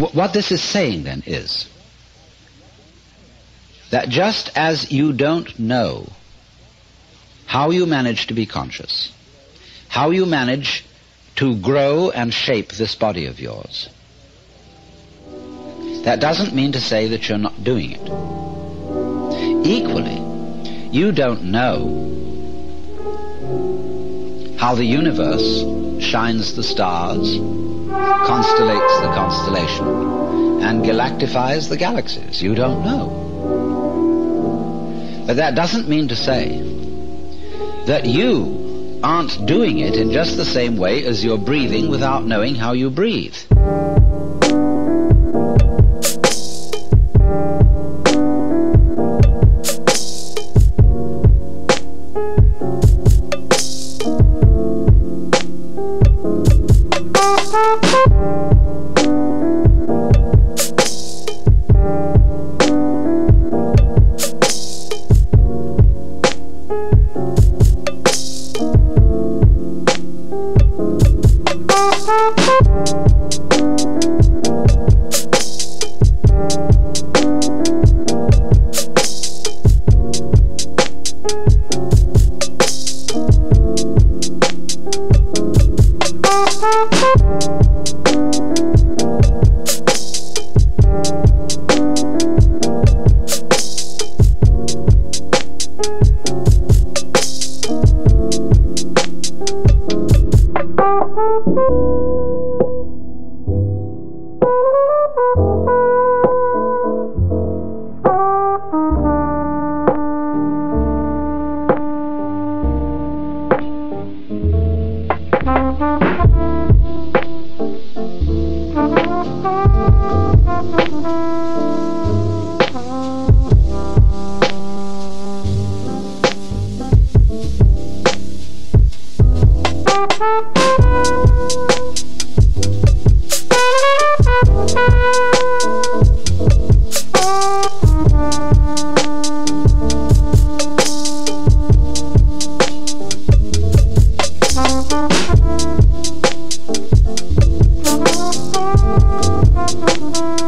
What this is saying then is that just as you don't know how you manage to be conscious, how you manage to grow and shape this body of yours, that doesn't mean to say that you're not doing it. Equally, you don't know how the universe shines the stars, constellates the constellation, and galactifies the galaxies. You don't know. But that doesn't mean to say that you aren't doing it in just the same way as you're breathing without knowing how you breathe. Thank